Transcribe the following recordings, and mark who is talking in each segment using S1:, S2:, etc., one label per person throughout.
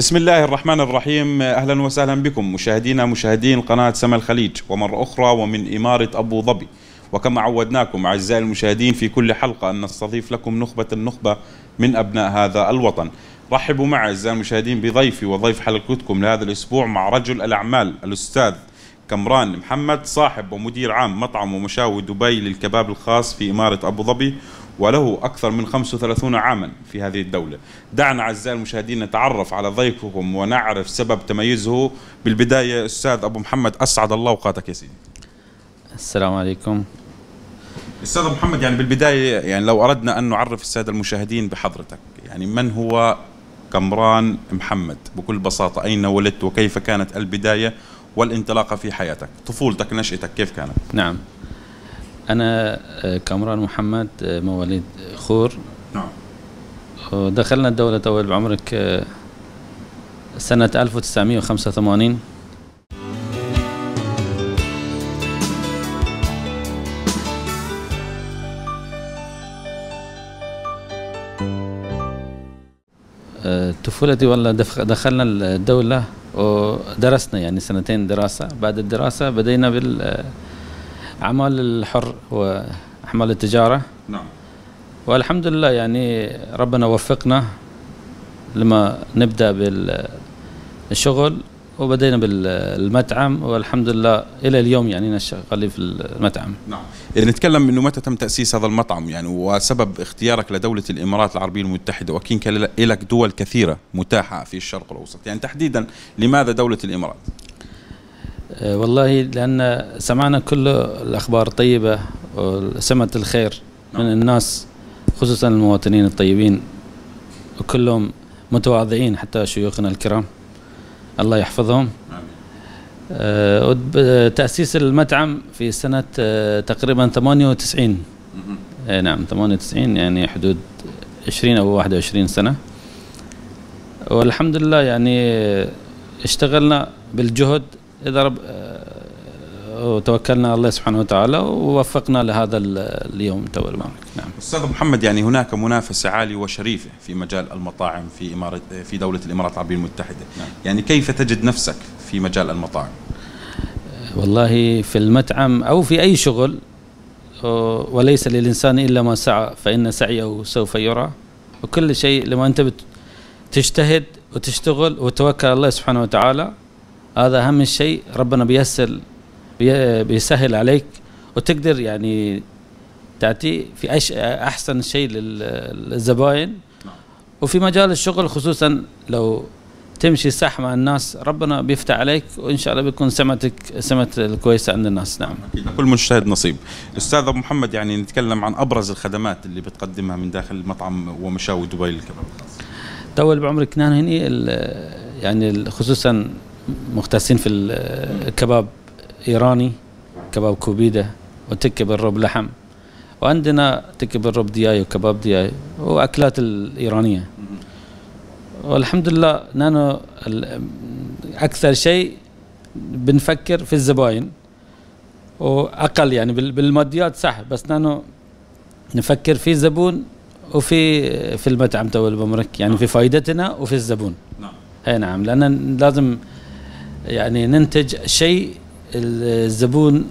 S1: بسم الله الرحمن الرحيم. أهلا وسهلا بكم. مشاهدينا مشاهدين قناة سما الخليج ومرة أخرى ومن إمارة أبو ظبي. وكما عودناكم أعزائي المشاهدين في كل حلقة أن نستضيف لكم نخبة النخبة من أبناء هذا الوطن. رحبوا معي أعزائي المشاهدين بضيفي وضيف حلقتكم لهذا الأسبوع مع رجل الأعمال الأستاذ كمران محمد صاحب ومدير عام مطعم ومشاوي دبي للكباب الخاص في إمارة أبو ظبي وله أكثر من 35 عاما في هذه الدولة. دعنا أعزائي المشاهدين نتعرف على ضيفكم ونعرف سبب تميزه. بالبداية أستاذ أبو محمد أسعد الله أوقاتك يا سيدي.
S2: السلام عليكم.
S1: أستاذ أبو محمد يعني بالبداية يعني لو أردنا أن نعرف السادة المشاهدين بحضرتك يعني من هو كمران محمد؟ بكل بساطة أين ولدت وكيف كانت البداية والانطلاقة في حياتك؟ طفولتك نشأتك كيف كانت؟
S2: نعم. أنا آه، كمران محمد آه، مواليد خور.
S1: نعم.
S2: ودخلنا الدولة أول بعمرك آه، سنة 1985 آه، طفولتي والله دخلنا الدولة ودرسنا يعني سنتين دراسة. بعد الدراسة بدينا بالأعمال الحر وأعمال التجارة.
S1: نعم.
S2: والحمد لله يعني ربنا وفقنا لما نبدأ بالشغل وبدينا بالمطعم والحمد لله إلى اليوم يعني أنا شغالين في المطعم
S1: نعم. يعني نتكلم إنه متى تم تأسيس هذا المطعم؟ يعني وسبب اختيارك لدولة الإمارات العربية المتحدة وأكيد كان لك دول كثيرة متاحة في الشرق الأوسط. يعني تحديدا لماذا دولة
S2: الإمارات؟ والله لأن سمعنا كل الأخبار الطيبة وسمعت الخير من
S1: نعم.
S2: الناس خصوصا المواطنين الطيبين وكلهم متواضعين حتى شيوخنا الكرام. الله يحفظهم. آه، وب- تأسيس المطعم في سنة آه، تقريبا 98 آه، نعم 98 يعني حدود 20 أو 21 سنة. والحمد لله يعني آه، اشتغلنا بالجهد إذا رب آه، وتوكلنا على الله سبحانه وتعالى ووفقنا لهذا ال- اليوم. تو المعركة نعم.
S1: أستاذ محمد يعني هناك منافسة عالية وشريفة في مجال المطاعم في اماره في دولة الإمارات العربية المتحدة.
S2: نعم.
S1: يعني كيف تجد نفسك في مجال المطاعم؟
S2: والله في المطعم أو في أي شغل آه، وليس للإنسان إلا ما سعى فإن سعيه سوف يرى. وكل شيء لما أنت بت- تجتهد وتشتغل وتوكل على الله سبحانه وتعالى هذا أهم شيء. ربنا بيسر بي- بيسهل عليك. وتقدر يعني تعطي في أش أحسن شيء لل- للزباين. وفي مجال الشغل خصوصا لو تمشي صح مع الناس ربنا بيفتح عليك. وإن شاء الله بيكون سمعتك سمعت الكويسه عند الناس. نعم.
S1: كل مجتهد نصيب. أستاذ أبو محمد يعني نتكلم عن أبرز الخدمات اللي بتقدمها من داخل المطعم ومشاوي دبي الخاص
S2: طول بعمرك كان هني ال- يعني خصوصا مختصين في ال- الكباب إيراني كباب كوبيدة وتكة بالرب لحم. وعندنا تكة بالرب دياي وكباب دياي وأكلات الإيرانية. والحمد لله نانو أكثر شيء بنفكر في الزباين وأقل يعني بال- بالماديات صح بس نانو نفكر في زبون وفي في المطعم تو الممرك يعني في فائدتنا وفي الزبون.
S1: نعم.
S2: أي نعم لأن لازم يعني ننتج شيء الزبون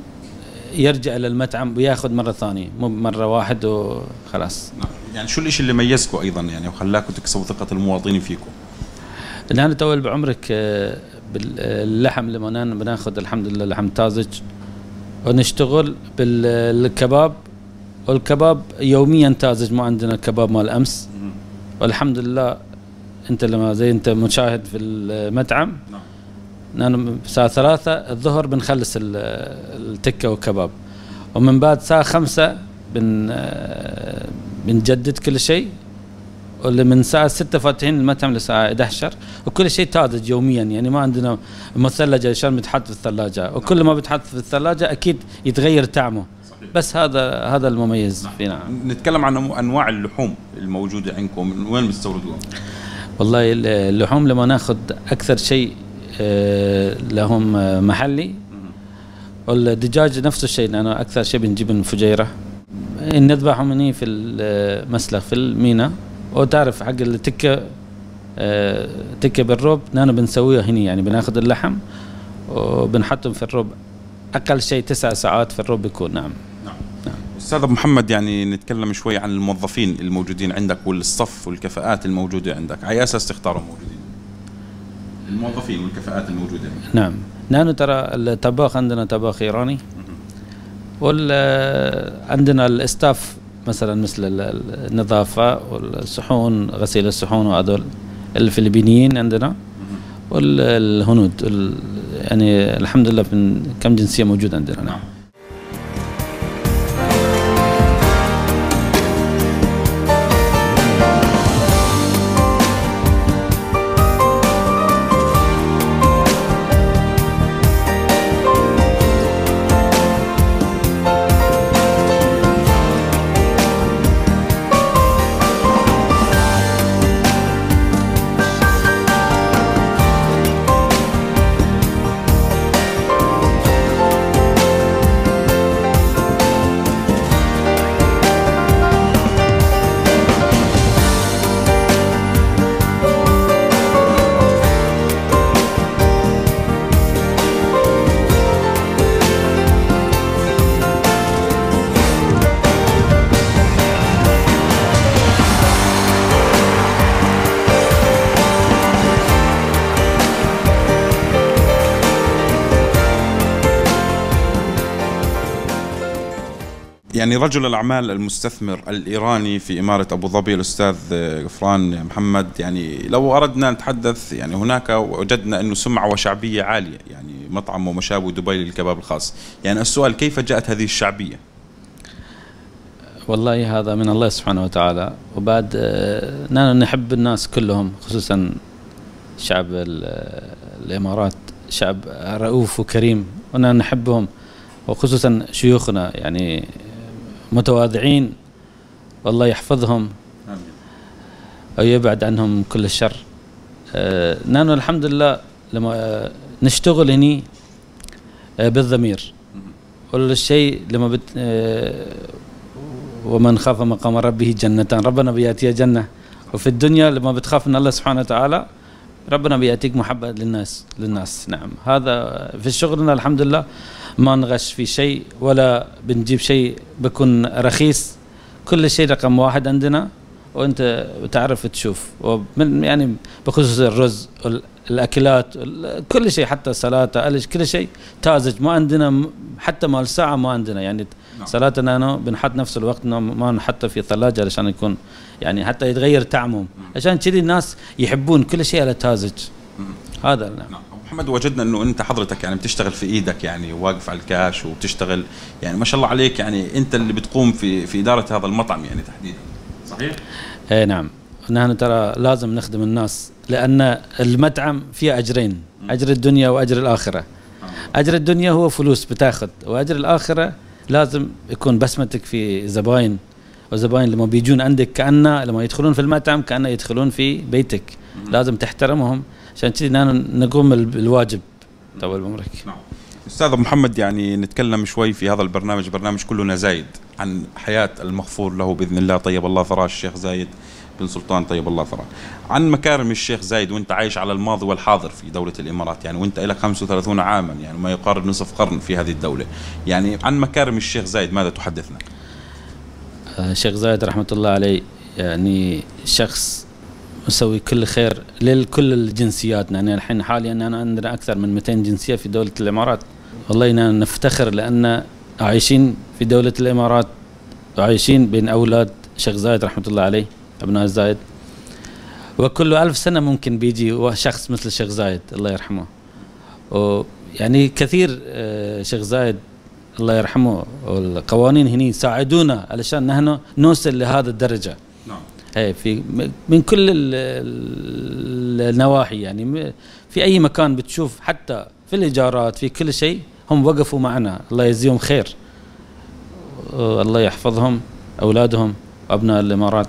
S2: يرجع للمطعم وياخذ مرة ثانية مو مرة واحد وخلاص.
S1: نعم. يعني شو الشيء اللي ميزكم أيضا يعني وخلاكم تكسبوا ثقة المواطنين فيكم
S2: نحن تو بعمرك آه، باللحم لما بناخذ الحمد لله لحم طازج ونشتغل بالكباب والكباب يوميا طازج ما عندنا كباب مال أمس. والحمد لله أنت لما زي أنت مشاهد في المطعم
S1: نعم.
S2: نحن الساعة ثلاثة الظهر بنخلص ال- التكة والكباب. ومن بعد الساعة خمسة بن بنجدد كل شيء. واللي من الساعة ستة فاتحين المطعم للساعة 11 وكل شيء طازج يوميا. يعني ما عندنا مثلجة عشان بتحط في الثلاجة. وكل ما بتحط في الثلاجة أكيد يتغير طعمه. بس هذا هذا المميز. فينا
S1: نتكلم عن أنواع اللحوم الموجودة عندكم. من وين بتستوردوها
S2: والله اللحوم لما ناخذ أكثر شيء لهم محلي. والدجاج نفس الشيء لأنه أكثر شيء بنجيب من فجيرة. نذبحهم هني في المسلخ في المينا. وتعرف حق التكة آه، تكة بالرب نحن بنسويها هنا يعني بناخذ اللحم وبنحطهم في الرب أقل شيء تسع ساعات في الرب بيكون نعم.
S1: أستاذ أبو محمد يعني نتكلم شوي عن الموظفين الموجودين عندك والصف والكفاءات الموجودة عندك. على أساس تختارهم موجودين؟ الموظفين والكفاءات الموجودة.
S2: نعم. نحن ترى الطباخ عندنا طباخ إيراني. وال عندنا الاستاف مثلا مثل ال- النظافة والصحون غسيل الصحون وهذول الفلبينيين عندنا. والهنود ال- يعني الحمد لله من كم جنسية موجودة عندنا. نعم.
S1: يعني رجل الأعمال المستثمر الإيراني في إمارة أبو ظبي الأستاذ غفران محمد يعني لو أردنا نتحدث يعني هناك وجدنا أنه سمعة وشعبيه عالية يعني مطعم ومشاوي دبي للكباب الخاص. يعني السؤال كيف جاءت هذه الشعبية؟
S2: والله هذا من الله سبحانه وتعالى. وبعد آه، نحن نحب الناس كلهم خصوصا شعب ال- الإمارات شعب رؤوف وكريم ونحن نحبهم وخصوصا شيوخنا. يعني متواضعين. والله يحفظهم. ويبعد عنهم كل الشر. آه، نحن الحمد لله لما آه، نشتغل هني آه، بالضمير. والشيء لما بت ومن خاف مقام ربه جنتان. ربنا بياتيه جنة. وفي الدنيا لما بتخاف من الله سبحانه وتعالى ربنا بيأتيك محبة للناس للناس. نعم. هذا في شغلنا الحمد لله. ما نغش في شيء ولا بنجيب شيء بكون رخيص. كل شيء رقم واحد عندنا وانت بتعرف تشوف. ومن يعني بخصوص الرز الأكلات كل شيء حتى سلطة كل شيء تازج. ما عندنا حتى مال ساعة ما عندنا. يعني
S1: نعم.
S2: سلطة نانو بنحط نفس الوقت إنه ما نحطه في ثلاجه علشان يكون يعني حتى يتغير طعمه عشان كذي الناس يحبون كل شيء على تازج. هذا نعم
S1: نعم. محمد وجدنا إنه أنت حضرتك يعني بتشتغل في إيدك يعني واقف على الكاش وبتشتغل يعني ما شاء الله عليك يعني أنت اللي بتقوم في في إدارة هذا المطعم يعني تحديدا. صحيح؟
S2: اي نعم. نحن ترى لازم نخدم الناس لأن المطعم فيه أجرين أجر الدنيا وأجر الآخرة. أجر الدنيا هو فلوس بتاخذ وأجر الآخرة لازم يكون بسمتك في زباين وزباين لما بيجون عندك كأنه لما يدخلون في المطعم كأنه يدخلون في بيتك. لازم تحترمهم. عشان كذي نقوم بال- بالواجب طول عمرك.
S1: نعم. أستاذ محمد يعني نتكلم شوي في هذا البرنامج برنامج كلنا زايد عن حياة المغفور له بإذن الله طيب الله ثراه الشيخ زايد بن سلطان طيب الله ثراه. عن مكارم الشيخ زايد وأنت عايش على الماضي والحاضر في دولة الإمارات يعني وأنت لك 35 عاما يعني ما يقارب نصف قرن في هذه الدولة. يعني عن مكارم الشيخ زايد ماذا تحدثنا؟
S2: آه، الشيخ زايد رحمة الله عليه يعني شخص مسوي كل خير لكل الجنسيات يعني الحين حاليا أنا عندنا أكثر من 200 جنسية في دولة الإمارات. والله نفتخر لأن عايشين في دولة الإمارات وعايشين بين أولاد الشيخ زايد رحمة الله عليه أبناء زايد. وكل ألف سنة ممكن بيجي شخص مثل الشيخ زايد الله يرحمه. ويعني كثير آه، شيخ زايد الله يرحمه والقوانين هنا يساعدونا علشان نحن نوصل لهذا الدرجة.
S1: نعم
S2: اي في من كل ال- ال- النواحي يعني. في أي مكان بتشوف حتى في الإيجارات في كل شيء هم وقفوا معنا. الله يجزيهم خير. الله يحفظهم أولادهم وابناء الإمارات.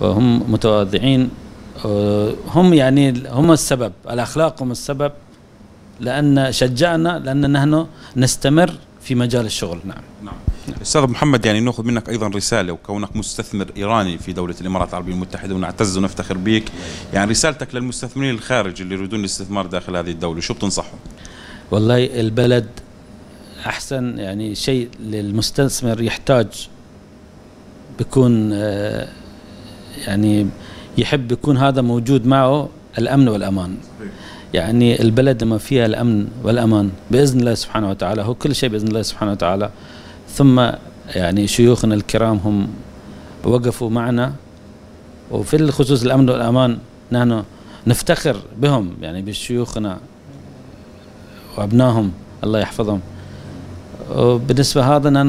S2: وهم متواضعين. آه، هم يعني هم السبب الأخلاق هم السبب لأن شجعنا لأن نحن نستمر في مجال الشغل. نعم.
S1: نعم. أستاذ محمد يعني نأخذ منك أيضا رسالة وكونك مستثمر إيراني في دولة الإمارات العربية المتحدة ونعتز ونفتخر بك يعني رسالتك للمستثمرين الخارج اللي يريدون الاستثمار داخل هذه الدولة شو بتنصحهم؟
S2: والله البلد أحسن يعني شيء للمستثمر يحتاج بيكون آه، يعني يحب يكون هذا موجود معه الأمن والأمان. يعني البلد لما فيها الأمن والأمان بإذن الله سبحانه وتعالى هو كل شيء بإذن الله سبحانه وتعالى. ثم يعني شيوخنا الكرام هم وقفوا معنا. وفي الخصوص الأمن والأمان نحن نفتخر بهم يعني بشيوخنا وأبنائهم. الله يحفظهم. وبالنسبة هذا نحن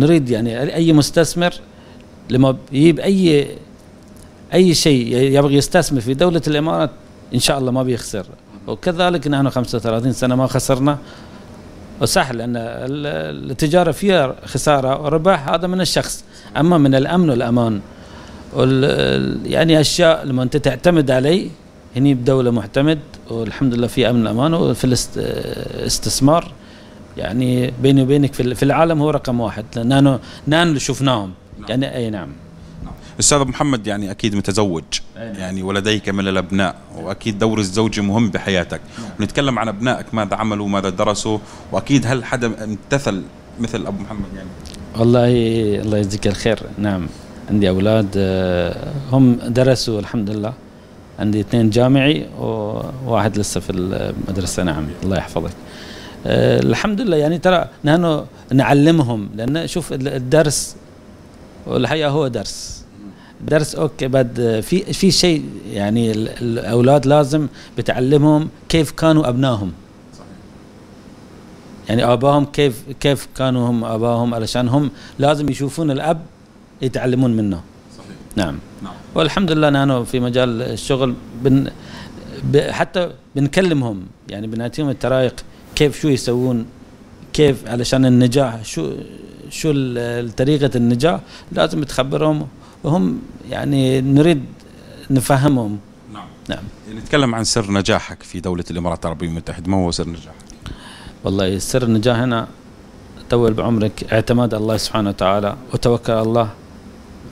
S2: نريد يعني أي مستثمر لما يجيب أي أي شيء يبغى يستثمر في دولة الإمارات إن شاء الله ما بيخسر. وكذلك نحن 35 سنة ما خسرنا. وصح لأن التجارة فيها خسارة وربح هذا من الشخص. أما من الأمن والأمان. يعني أشياء لما أنت تعتمد عليه هني بدولة معتمد والحمد لله في أمن أمان وفي الاستثمار يعني بيني وبينك في العالم هو رقم واحد. لأن نحن اللي شفناهم. يعني أي نعم.
S1: أستاذ محمد يعني أكيد متزوج يعني ولديك من الأبناء وأكيد دور الزوجه مهم بحياتك. ونتكلم عن أبنائك ماذا عملوا ماذا درسوا وأكيد هل حدا امتثل مثل أبو محمد يعني؟
S2: والله الله يجزيك الخير. نعم عندي أولاد آه، هم درسوا الحمد لله عندي اثنين جامعي وواحد لسه في المدرسة. نعم الله يحفظك. آه، الحمد لله يعني ترى نحن نعلمهم لأن شوف الدرس والحقيقة هو درس. درس أوكي بعد في في شيء يعني الأولاد لازم بتعلمهم كيف كانوا أبنائهم. يعني آبائهم كيف كيف كانوا هم آبائهم علشان هم لازم يشوفون الأب يتعلمون منه. صحيح نعم. نعم. والحمد لله نحن في مجال الشغل بن حتى بنكلمهم يعني بنعطيهم الطرائق كيف شو يسوون كيف علشان النجاح شو شو طريقة النجاح لازم تخبرهم وهم يعني نريد نفهمهم.
S1: نعم. نعم. يعني نتكلم عن سر نجاحك في دولة الإمارات العربية المتحدة. ما هو سر نجاحك؟
S2: والله سر النجاح هنا طول بعمرك اعتماد الله سبحانه وتعالى وتوكل على الله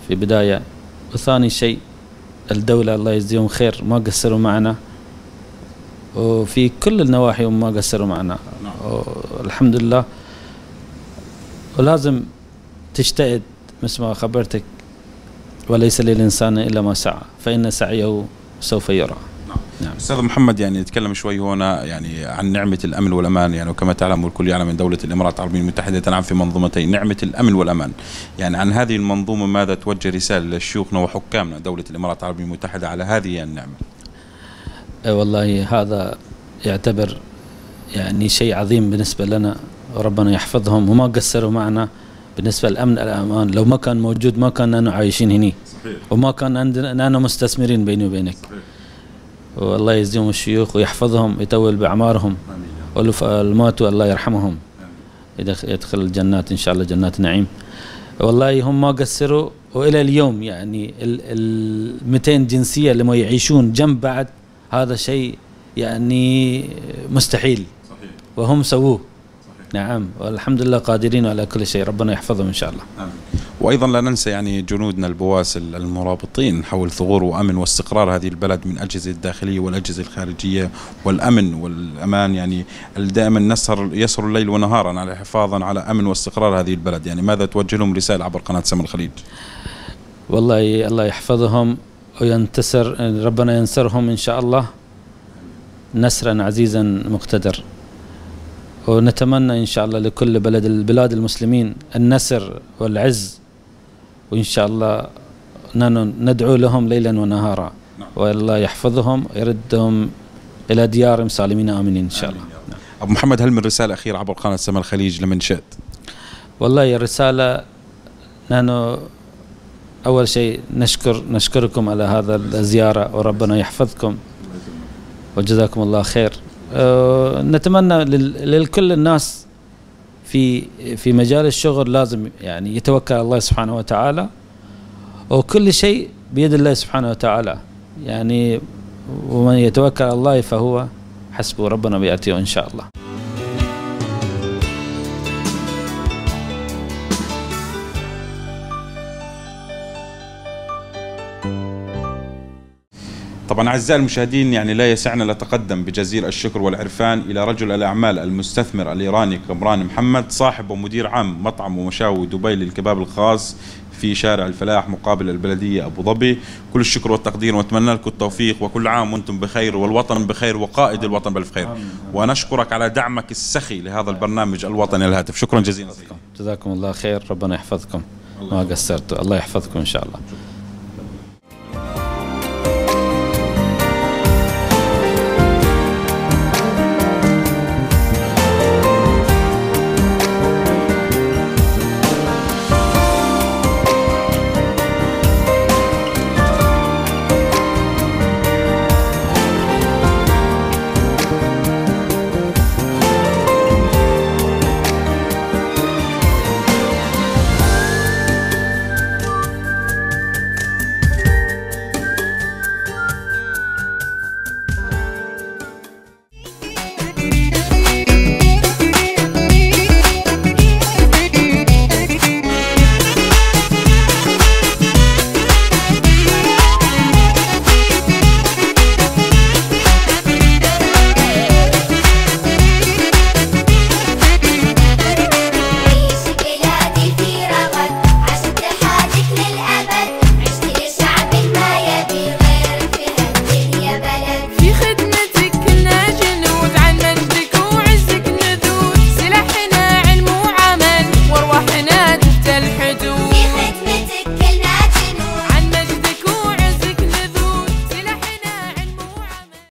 S2: في بداية. وثاني شيء الدولة الله يجزيهم خير ما قصروا معنا. وفي كل النواحي ما قصروا معنا. نعم. الحمد لله ولازم تجتهد مثل ما خبرتك وليس للإنسان إلا ما سعى فإن سعيه سوف يرى.
S1: نعم. أستاذ محمد يعني نتكلم شوي هنا يعني عن نعمة الأمن والأمان. يعني وكما تعلم والكل يعلم أن دولة الإمارات العربية المتحدة تنعم في منظومتين نعمة الأمن والأمان. يعني عن هذه المنظومة ماذا توجه رسالة لشيوخنا وحكامنا دولة الإمارات العربية المتحدة على هذه النعمة؟
S2: أه، والله هذا يعتبر يعني شيء عظيم بالنسبة لنا. وربنا يحفظهم وما قصروا معنا. بالنسبة للأمن الأمان لو ما كان موجود ما كنا عايشين هني. صحيح. وما كان عندنا مستثمرين بيني وبينك. صحيح. والله يجزيهم الشيوخ ويحفظهم يطول بأعمارهم. والماتوا الله يرحمهم. يدخل الجنات إن شاء الله جنات نعيم. والله هم ما قصروا وإلى اليوم يعني ال 200 جنسية لما يعيشون جنب بعض هذا شيء يعني مستحيل. صحيح. وهم سووه. نعم والحمد لله قادرين على كل شيء. ربنا يحفظهم إن شاء الله. آمين.
S1: وأيضا لا ننسى يعني جنودنا البواسل المرابطين حول ثغور وأمن واستقرار هذه البلد من الأجهزة الداخلية والأجهزة الخارجية والأمن والأمان. يعني دائما نسهر يسهر الليل ونهارا على حفاظا على أمن واستقرار هذه البلد. يعني ماذا توجه لهم رسالة عبر قناة سما الخليج؟
S2: والله الله يحفظهم وينتصر ربنا ينصرهم إن شاء الله. نسرا عزيزا مقتدر. ونتمنى إن شاء الله لكل بلد البلاد المسلمين النسر والعز وإن شاء الله ندعو لهم ليلا ونهارا. نعم. والله يحفظهم ويردهم إلى ديارهم سالمين آمنين إن شاء الله.
S1: أبو محمد هل من رسالة أخيرة عبر قناة سما الخليج لمن شئت؟
S2: والله الرسالة نحن أول شيء نشكر نشكركم على هذا الزيارة وربنا يحفظكم. وجزاكم الله خير. نتمنى لكل الناس في في مجال الشغل لازم يعني يتوكل على الله سبحانه وتعالى. وكل شيء بيد الله سبحانه وتعالى. يعني ومن يتوكل على الله فهو حسبه ربنا بيأتيه إن شاء الله.
S1: طبعا أعزائي المشاهدين يعني لا يسعنا لتقدم بجزيل الشكر والعرفان إلى رجل الأعمال المستثمر الإيراني كمران محمد صاحب ومدير عام مطعم ومشاوي دبي للكباب الخاص في شارع الفلاح مقابل البلدية أبو ظبي. كل الشكر والتقدير ونتمنى لكم التوفيق وكل عام وأنتم بخير والوطن بخير وقائد الوطن بالف خير ونشكرك على دعمك السخي لهذا البرنامج الوطني الهاتف. شكرا جزيلا
S2: جزاكم الله خير ربنا يحفظكم. ما قصرتوا الله يحفظكم إن شاء الله.